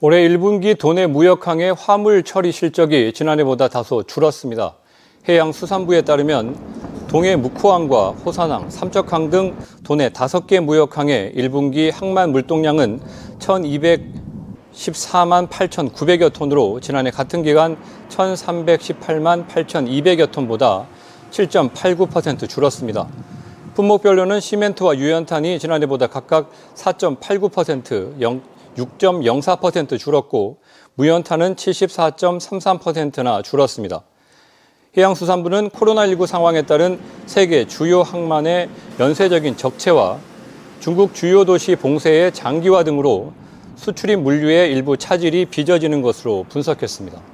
올해 1분기 도내 무역항의 화물 처리 실적이 지난해보다 다소 줄었습니다. 해양수산부에 따르면 동해 묵호항과 호산항, 삼척항 등 도내 5개 무역항의 1분기 항만 물동량은 1,214만 8,900여 톤으로 지난해 같은 기간 1,318만 8,200여 톤보다 7.89% 줄었습니다. 품목별로는 시멘트와 유연탄이 지난해보다 각각 4.89%, 6.04% 줄었고 무연탄은 74.33%나 줄었습니다. 해양수산부는 코로나19 상황에 따른 세계 주요 항만의 연쇄적인 적체와 중국 주요 도시 봉쇄의 장기화 등으로 수출입 물류의 일부 차질이 빚어지는 것으로 분석했습니다.